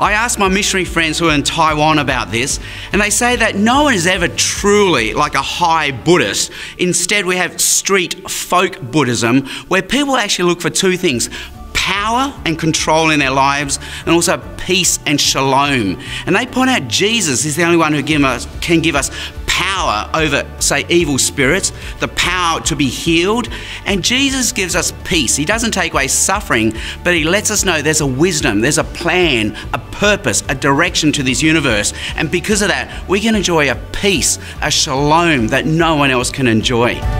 I asked my missionary friends who are in Taiwan about this, and they say that no one is ever truly like a high Buddhist. Instead, we have street folk Buddhism where people actually look for two things power and control in their lives, and also peace and shalom. And they point out Jesus is the only one who give us, can give us power over, say, evil spirits, the power to be healed. And Jesus gives us peace. He doesn't take away suffering, but He lets us know there's a wisdom, there's a plan, a purpose, a direction to this universe. And because of that, we can enjoy a peace, a shalom that no one else can enjoy.